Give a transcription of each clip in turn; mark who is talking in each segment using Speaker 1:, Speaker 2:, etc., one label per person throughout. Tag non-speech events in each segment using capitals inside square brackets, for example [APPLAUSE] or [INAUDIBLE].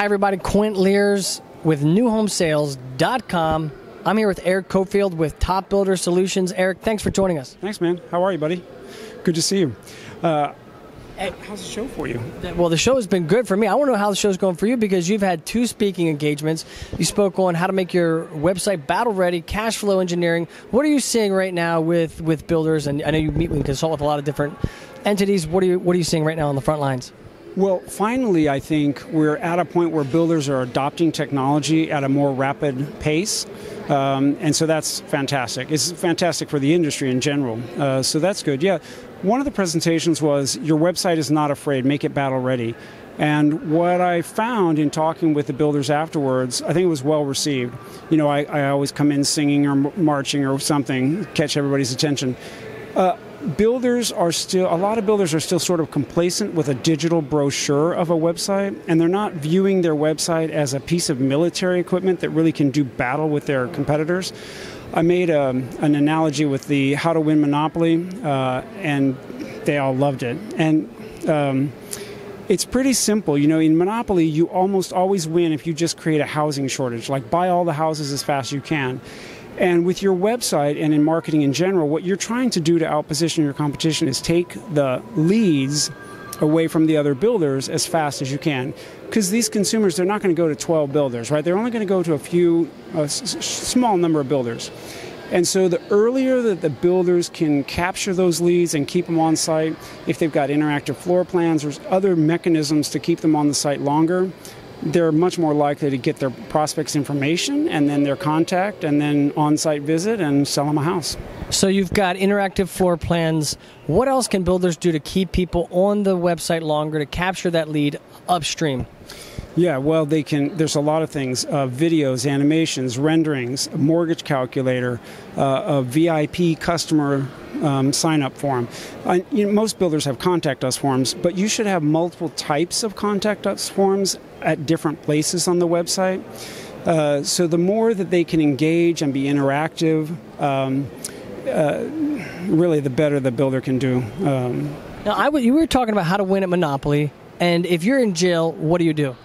Speaker 1: Hi, everybody. Quint Lears with newhomesales.com. I'm here with Erik Cofield with Top Builder Solutions. Erik, thanks for joining us.
Speaker 2: Thanks, man. How are you, buddy? Good to see you. Uh, how's the show for you?
Speaker 1: Well, the show has been good for me. I want to know how the show's going for you because you've had two speaking engagements. You spoke on how to make your website battle ready, cash flow engineering. What are you seeing right now with, with builders? And I know you meet and consult with a lot of different entities. What are you What are you seeing right now on the front lines?
Speaker 2: Well, finally, I think we're at a point where builders are adopting technology at a more rapid pace. Um, and so that's fantastic. It's fantastic for the industry in general. Uh, so that's good. Yeah. One of the presentations was your website is not afraid, make it battle ready. And what I found in talking with the builders afterwards, I think it was well received. You know, I, I always come in singing or marching or something, catch everybody's attention. Uh, builders are still a lot of builders are still sort of complacent with a digital brochure of a website and they're not viewing their website as a piece of military equipment that really can do battle with their competitors i made a, um, an analogy with the how to win monopoly uh, and they all loved it and um, it's pretty simple. You know, in Monopoly, you almost always win if you just create a housing shortage, like buy all the houses as fast as you can. And with your website and in marketing in general, what you're trying to do to outposition your competition is take the leads away from the other builders as fast as you can. Because these consumers, they're not going to go to 12 builders, right? They're only going to go to a few, a s- small number of builders. And so the earlier that the builders can capture those leads and keep them on site, if they've got interactive floor plans or other mechanisms to keep them on the site longer, they're much more likely to get their prospects information and then their contact and then on-site visit and sell them a house.
Speaker 1: So you've got interactive floor plans. What else can builders do to keep people on the website longer to capture that lead upstream?
Speaker 2: Yeah, well, they can. There's a lot of things: uh, videos, animations, renderings, a mortgage calculator, uh, a VIP customer um, sign up form. You know, most builders have contact us forms, but you should have multiple types of contact us forms at different places on the website. Uh, so the more that they can engage and be interactive, um, uh, really, the better the builder can do. Um,
Speaker 1: now, I w- you were talking about how to win at Monopoly, and if you're in jail, what do you do?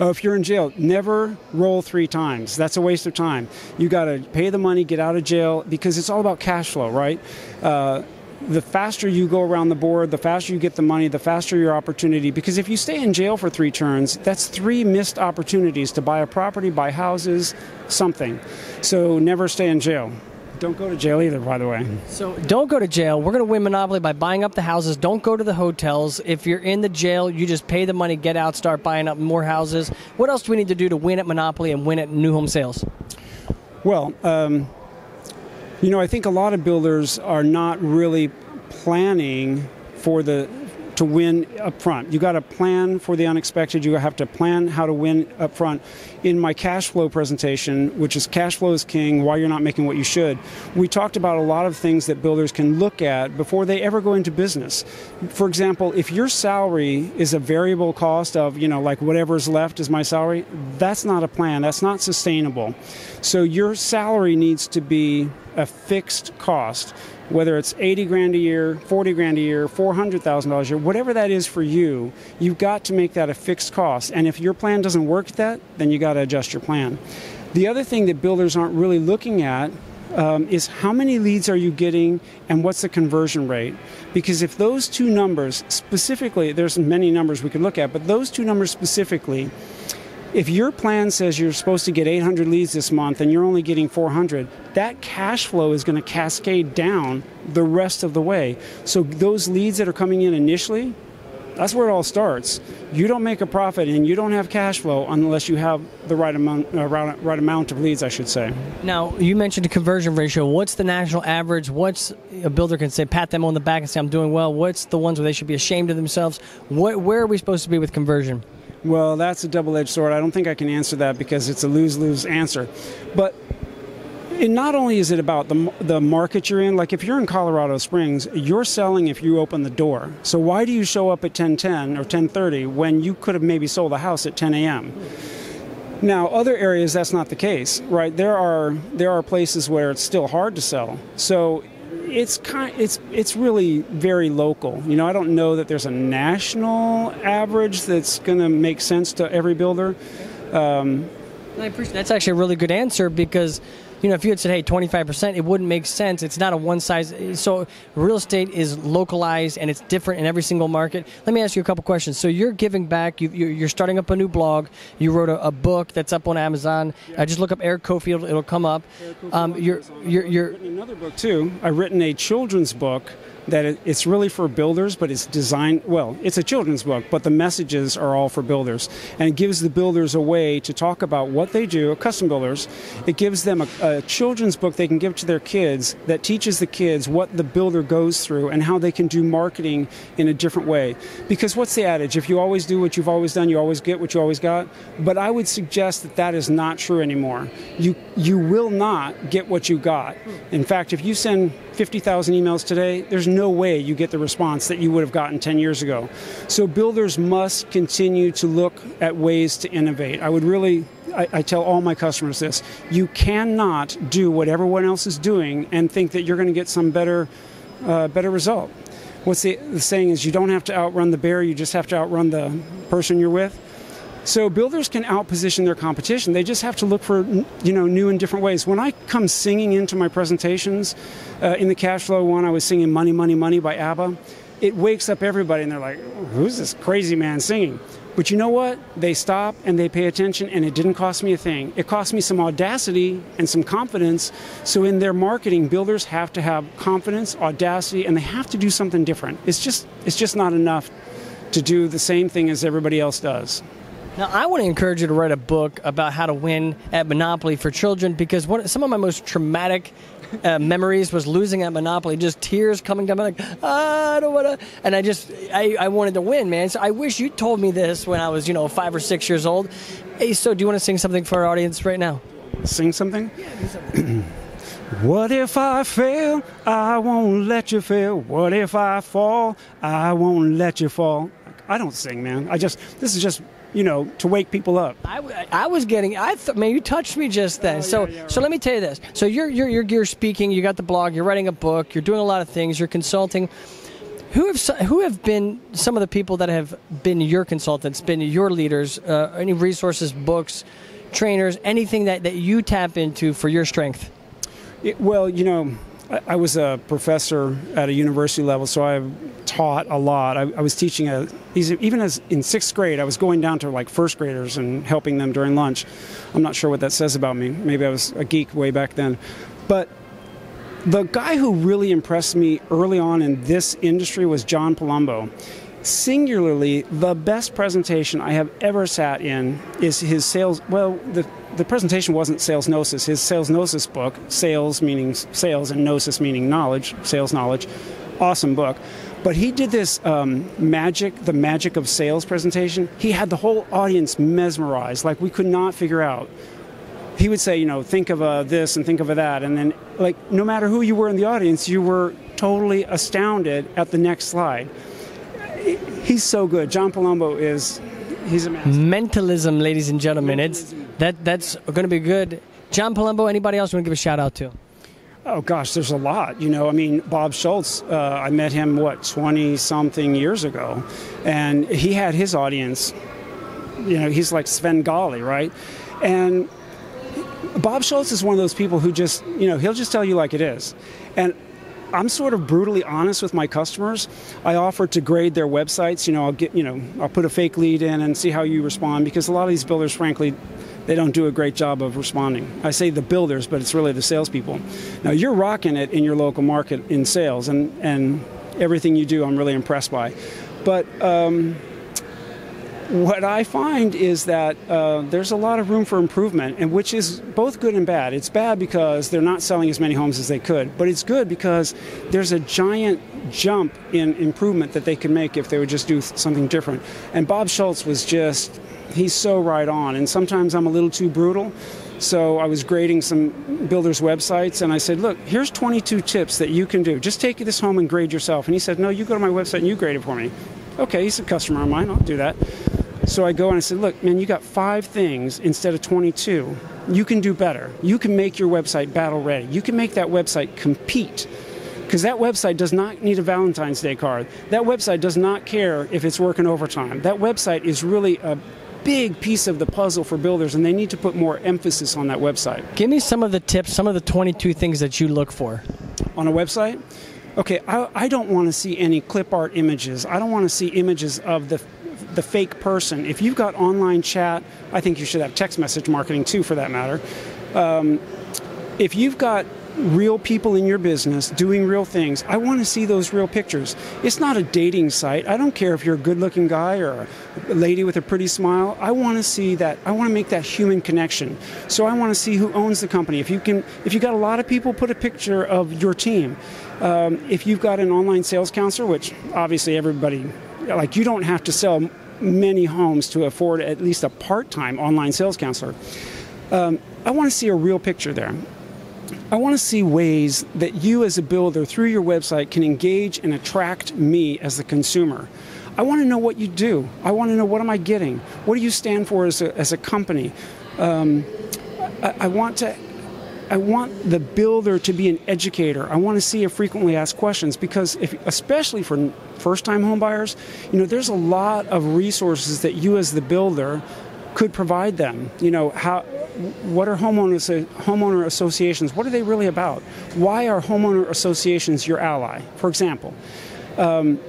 Speaker 2: Uh, if you're in jail, never roll three times. That's a waste of time. You got to pay the money, get out of jail, because it's all about cash flow, right? Uh, the faster you go around the board, the faster you get the money, the faster your opportunity. Because if you stay in jail for three turns, that's three missed opportunities to buy a property, buy houses, something. So never stay in jail. Don't go to jail either, by the way.
Speaker 1: So don't go to jail. We're going to win Monopoly by buying up the houses. Don't go to the hotels. If you're in the jail, you just pay the money, get out, start buying up more houses. What else do we need to do to win at Monopoly and win at new home sales?
Speaker 2: Well, um, you know, I think a lot of builders are not really planning for the to win up front. You got to plan for the unexpected. You have to plan how to win up front. In my cash flow presentation, which is cash flow is king, why you're not making what you should, we talked about a lot of things that builders can look at before they ever go into business. For example, if your salary is a variable cost of, you know, like whatever's left is my salary, that's not a plan. That's not sustainable. So your salary needs to be a fixed cost whether it's 80 grand a year, 40 grand a year, $400,000 a year, whatever that is for you, you've got to make that a fixed cost. And if your plan doesn't work at that, then you got to adjust your plan. The other thing that builders aren't really looking at um, is how many leads are you getting and what's the conversion rate? Because if those two numbers specifically, there's many numbers we could look at, but those two numbers specifically, if your plan says you're supposed to get 800 leads this month and you're only getting 400, that cash flow is going to cascade down the rest of the way. So those leads that are coming in initially, that's where it all starts. You don't make a profit and you don't have cash flow unless you have the right amount, uh, right, amount of leads, I should say.
Speaker 1: Now, you mentioned the conversion ratio. What's the national average? What's a builder can say, pat them on the back and say, I'm doing well? What's the ones where they should be ashamed of themselves? What, where are we supposed to be with conversion?
Speaker 2: Well, that's a double edged sword. I don't think I can answer that because it's a lose lose answer. But it not only is it about the, the market you're in, like if you're in Colorado Springs, you're selling if you open the door. So why do you show up at 1010 or 1030 when you could have maybe sold a house at 10 a.m.? Now, other areas that's not the case, right? There are there are places where it's still hard to sell. So it's kind it's it's really very local. You know, I don't know that there's a national average that's going to make sense to every builder. Um,
Speaker 1: I appreciate that's actually a really good answer because you know, if you had said, hey, 25%, it wouldn't make sense. It's not a one size. So real estate is localized and it's different in every single market. Let me ask you a couple questions. So you're giving back. You, are starting up a new blog. You wrote a, a book that's up on Amazon. Yeah. Uh, just look up Erik Cofield. It'll come up.
Speaker 2: Um, you're, you're, you're, another book too. I've written a children's book that it's really for builders, but it's designed, well, it's a children's book, but the messages are all for builders. And it gives the builders a way to talk about what they do, custom builders. It gives them a, a children's book they can give to their kids that teaches the kids what the builder goes through and how they can do marketing in a different way. Because what's the adage? If you always do what you've always done, you always get what you always got. But I would suggest that that is not true anymore. You, you will not get what you got. In fact, if you send 50,000 emails today, there's no way you get the response that you would have gotten 10 years ago. So builders must continue to look at ways to innovate. I would really I, I, tell all my customers this you cannot do what everyone else is doing and think that you're going to get some better uh, better result what's the, the saying is you don't have to outrun the bear you just have to outrun the person you're with so builders can outposition their competition. They just have to look for you know new and different ways. When I come singing into my presentations, uh, in the cash flow one, I was singing "Money, Money, Money" by ABBA. It wakes up everybody, and they're like, "Who's this crazy man singing?" But you know what? They stop and they pay attention, and it didn't cost me a thing. It cost me some audacity and some confidence. So, in their marketing, builders have to have confidence, audacity, and they have to do something different. It's just, it's just not enough to do the same thing as everybody else does.
Speaker 1: Now, I want to encourage you to write a book about how to win at Monopoly for children because one, some of my most traumatic uh, memories was losing at Monopoly, just tears coming down. like, ah, I don't want to. And I just, I, I wanted to win, man. So I wish you told me this when I was, you know, five or six years old. Hey, so do you want to sing something for our audience right now?
Speaker 2: Sing something? Yeah, something. [CLEARS THROAT] What if I fail? I won't let you fail. What if I fall? I won't let you fall. I don't sing, man. I just, this is just you know, to wake people up.
Speaker 1: I, I was getting, I thought, man, you touched me just then. Oh, so, yeah, yeah, right. so let me tell you this. So you're, you're, you're, you're speaking, you got the blog, you're writing a book, you're doing a lot of things, you're consulting. Who have who have been some of the people that have been your consultants, been your leaders? Uh, any resources, books, trainers, anything that, that you tap into for your strength?
Speaker 2: It, well, you know, I was a professor at a university level, so I taught a lot. I, I was teaching a, even as in sixth grade, I was going down to like first graders and helping them during lunch. I'm not sure what that says about me. Maybe I was a geek way back then. But the guy who really impressed me early on in this industry was John Palumbo. Singularly, the best presentation I have ever sat in is his sales. Well, the the presentation wasn't sales gnosis. His sales gnosis book, sales meaning sales and gnosis meaning knowledge, sales knowledge, awesome book. But he did this um, magic, the magic of sales presentation. He had the whole audience mesmerized, like we could not figure out. He would say, you know, think of a this and think of a that, and then like no matter who you were in the audience, you were totally astounded at the next slide. He's so good. John Palumbo is he's a master.
Speaker 1: Mentalism, ladies and gentlemen. Mentalism. It's that that's going to be good. John Palumbo. Anybody else you want to give a shout out to?
Speaker 2: Oh gosh, there's a lot. You know, I mean, Bob Schultz. Uh, I met him what 20 something years ago, and he had his audience. You know, he's like Sven Svengali, right? And Bob Schultz is one of those people who just, you know, he'll just tell you like it is. And I'm sort of brutally honest with my customers. I offer to grade their websites. You know, I'll get, you know, I'll put a fake lead in and see how you respond because a lot of these builders, frankly, they don't do a great job of responding. I say the builders, but it's really the salespeople. Now you're rocking it in your local market in sales, and and everything you do, I'm really impressed by. But um, what I find is that uh, there's a lot of room for improvement, and which is both good and bad. It's bad because they're not selling as many homes as they could, but it's good because there's a giant jump in improvement that they can make if they would just do something different. And Bob Schultz was just, he's so right on. And sometimes I'm a little too brutal. So I was grading some builders' websites, and I said, "Look, here's 22 tips that you can do. Just take this home and grade yourself." And he said, "No, you go to my website and you grade it for me." Okay, he's a customer of mine. I'll do that. So I go and I said, look, man, you got five things instead of 22. You can do better. You can make your website battle ready. You can make that website compete Because that website does not need a Valentine's Day card. That website does not care if it's working overtime. That website is really a big piece of the puzzle for builders, and they need to put more emphasis on that website.
Speaker 1: Give me some of the tips, some of the 22 things that you look for.
Speaker 2: On a website? Okay, I, I don't want to see any clip art images. I don't want to see images of the the fake person. If you've got online chat, I think you should have text message marketing too, for that matter. Um, if you've got real people in your business doing real things. I want to see those real pictures. It's not a dating site. I don't care if you're a good looking guy or a lady with a pretty smile. I want to see that. I want to make that human connection. So I want to see who owns the company. If you can, if you got a lot of people, put a picture of your team. Um, if you've got an online sales counselor, which obviously everybody, like you don't have to sell many homes to afford at least a part time online sales counselor. Um, I want to see a real picture there. I want to see ways that you, as a builder, through your website, can engage and attract me as the consumer. I want to know what you do. I want to know what am I getting? What do you stand for as a, as a company? Um, I, I want to I want the builder to be an educator. I want to see a frequently asked questions because, if, especially for first-time homebuyers, you know, there's a lot of resources that you, as the builder, could provide them. You know, how what are homeowners, homeowner associations? What are they really about? Why are homeowner associations your ally? For example, um,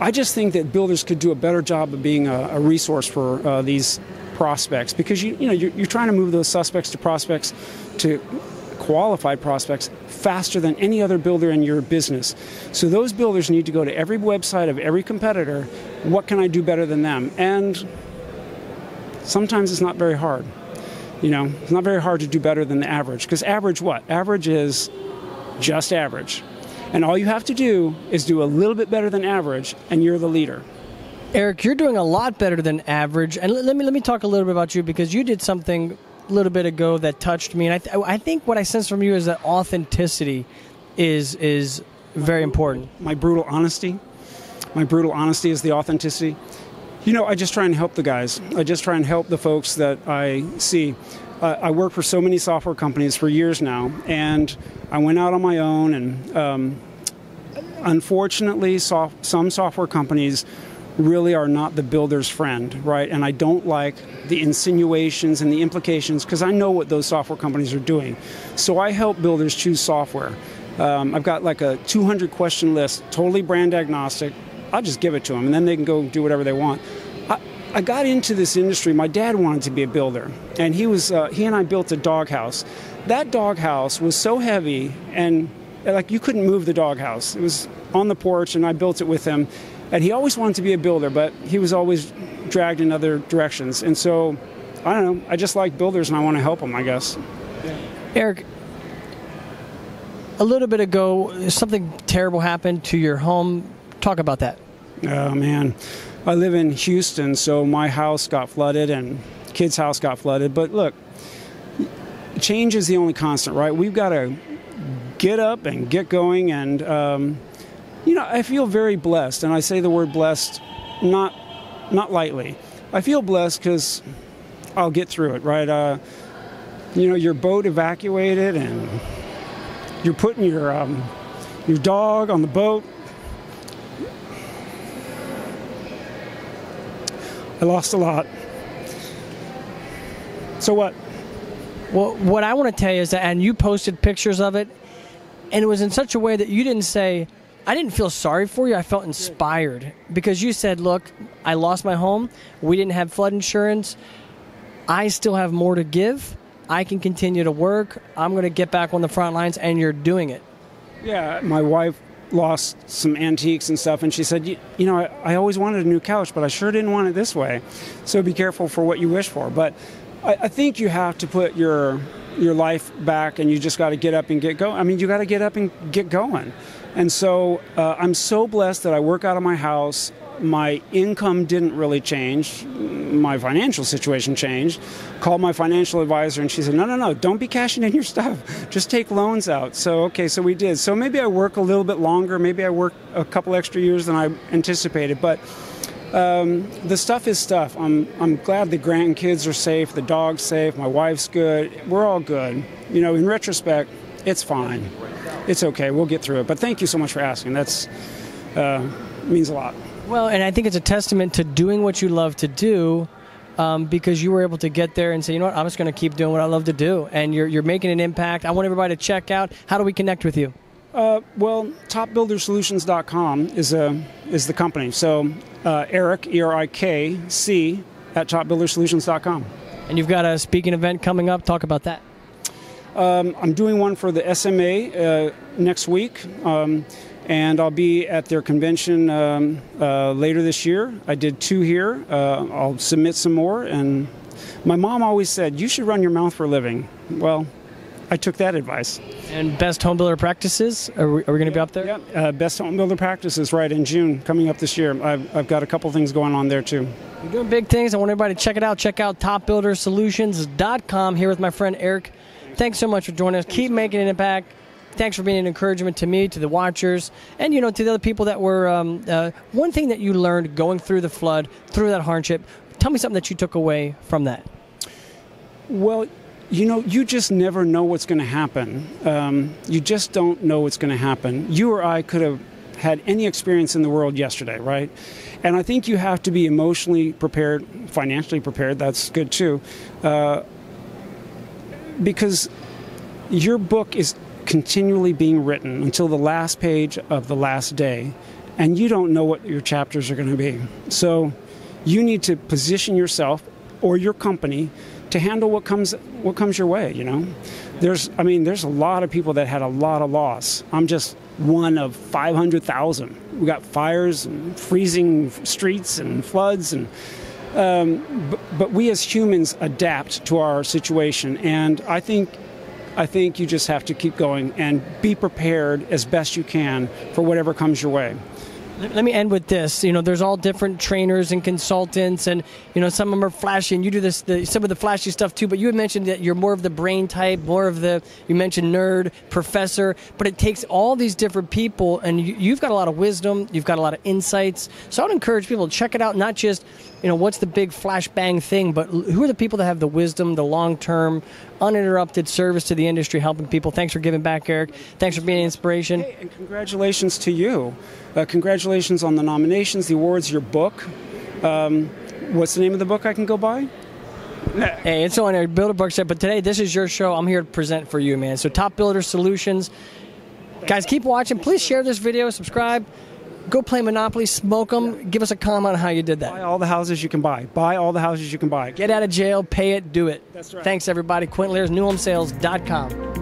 Speaker 2: I just think that builders could do a better job of being a, a resource for uh, these prospects because you, you know you're, you're trying to move those suspects to prospects to qualified prospects faster than any other builder in your business. So those builders need to go to every website of every competitor. What can I do better than them? And sometimes it's not very hard. You know, it's not very hard to do better than the average. Because average what? Average is just average. And all you have to do is do a little bit better than average, and you're the leader.
Speaker 1: Erik, you're doing a lot better than average. And let me let me talk a little bit about you because you did something little bit ago that touched me, and I, th- I think what I sense from you is that authenticity is is very important.
Speaker 2: My brutal honesty. My brutal honesty is the authenticity. You know, I just try and help the guys. I just try and help the folks that I see. Uh, I work for so many software companies for years now, and I went out on my own. And um, unfortunately, soft, some software companies really are not the builder's friend, right? And I don't like the insinuations and the implications because I know what those software companies are doing. So I help builders choose software. Um, I've got like a 200 question list, totally brand agnostic. I'll just give it to them, and then they can go do whatever they want. I, got into this industry. My dad wanted to be a builder, and he was uh, he and I built a doghouse. That doghouse was so heavy, and like you couldn't move the doghouse. It was on the porch, and I built it with him. And he always wanted to be a builder, but he was always dragged in other directions. And so, I don't know. I just like builders, and I want to help them. I guess.
Speaker 1: Erik, a little bit ago, something terrible happened to your home Talk about that.
Speaker 2: Oh, man. I live in Houston, so my house got flooded and kid's house got flooded. But look, change is the only constant, right? We've got to get up and get going. And, um, you know, I feel very blessed. And I say the word blessed not, not lightly. I feel blessed because I'll get through it, right? Uh, you know, your boat evacuated and you're putting your, um, your dog on the boat I lost a lot. So what?
Speaker 1: Well, what I want to tell you is that, and you posted pictures of it, and it was in such a way that you didn't say, I didn't feel sorry for you. I felt inspired because you said, Look, I lost my home. We didn't have flood insurance. I still have more to give. I can continue to work. I'm going to get back on the front lines, and you're doing it.
Speaker 2: Yeah, my wife lost some antiques and stuff, and she said, "You, you know, I, I, always wanted a new couch, but I sure didn't want it this way. So be careful for what you wish for." But I, I think you have to put your your life back, and you just got to get up and get going. I mean, you got to get up and get going. And so uh, I'm so blessed that I work out of my house my income didn't really change. My financial situation changed. Called my financial advisor and she said, no, no, no, don't be cashing in your stuff. Just take loans out. So, okay, so we did. So maybe I work a little bit longer. Maybe I work a couple extra years than I anticipated. But um, the stuff is stuff. I'm, I'm glad the grandkids are safe, the dog's safe, my wife's good. We're all good. You know, in retrospect, it's fine. it's okay. We'll get through it. But thank you so much for asking. That's uh, means a lot.
Speaker 1: Well, and I think it's a testament to doing what you love to do. Um, because you were able to get there and say, you know what, I'm just going to keep doing what I love to do, and you're you're making an impact. I want everybody to check out. How do we connect with you?
Speaker 2: Uh, well, topbuildersolutions.com is a is the company. So uh, Erik E R I K C at topbuildersolutions.com.
Speaker 1: And you've got a speaking event coming up. Talk about that.
Speaker 2: Um, I'm doing one for the SMA uh, next week, um, and I'll be at their convention um, uh, later this year. I did two here. Uh, I'll submit some more. And my mom always said, You should run your mouth for a living. Well, I took that advice.
Speaker 1: And best home builder practices. Are we, are we going to be up there?
Speaker 2: Yep. Uh, best home builder practices right in June coming up this year. I've, I've got a couple things going on there too.
Speaker 1: You're doing big things. I want everybody to check it out. Check out topbuildersolutions.com here with my friend Erik. Thanks so much for joining us. Keep making an impact. Thanks for being an encouragement to me, to the watchers, and you know to the other people that were. Um, uh, one thing that you learned going through the flood, through that hardship. Tell me something that you took away from that.
Speaker 2: Well, you know, you just never know what's going to happen. Um, you just don't know what's going to happen. You or I could have had any experience in the world yesterday, right? And I think you have to be emotionally prepared, financially prepared. That's good too, uh, because your book is continually being written until the last page of the last day, and you don't know what your chapters are going to be. So, you need to position yourself or your company to handle what comes what comes your way. You know, there's I mean there's a lot of people that had a lot of loss. I'm just one of 500,000. We got fires, and freezing streets, and floods, and um, but, but we as humans adapt to our situation, and I think. I think you just have to keep going and be prepared as best you can for whatever comes your way.
Speaker 1: Let me end with this. You know, there's all different trainers and consultants, and you know, some of them are flashy, and you do this, the, some of the flashy stuff too. But you had mentioned that you're more of the brain type, more of the you mentioned nerd, professor. But it takes all these different people, and you, you've got a lot of wisdom, you've got a lot of insights. So I would encourage people to check it out. Not just you know what's the big flashbang thing, but who are the people that have the wisdom, the long term, uninterrupted service to the industry, helping people. Thanks for giving back, Erik. Thanks for being an inspiration.
Speaker 2: Hey, and congratulations to you. Uh, congratulations on the nominations, the awards, your book. Um, what's the name of the book I can go buy?
Speaker 1: Hey, it's on there. Builder Book said, but today this is your show. I'm here to present for you, man. So Top Builder Solutions. Guys, keep watching. Please share this video, subscribe. Go play Monopoly, smoke them. Give us a comment on how you did that.
Speaker 2: Buy all the houses you can buy. Buy all the houses you can buy.
Speaker 1: Get out of jail, pay it, do it.
Speaker 2: That's right.
Speaker 1: Thanks, everybody. Quint Lears, newhomesales.com.